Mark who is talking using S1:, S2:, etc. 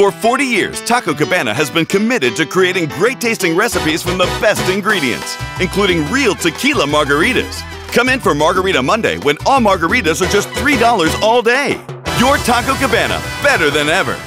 S1: For 40 years, Taco Cabana has been committed to creating great tasting recipes from the best ingredients, including real tequila margaritas. Come in for Margarita Monday when all margaritas are just $3 all day. Your Taco Cabana, better than ever.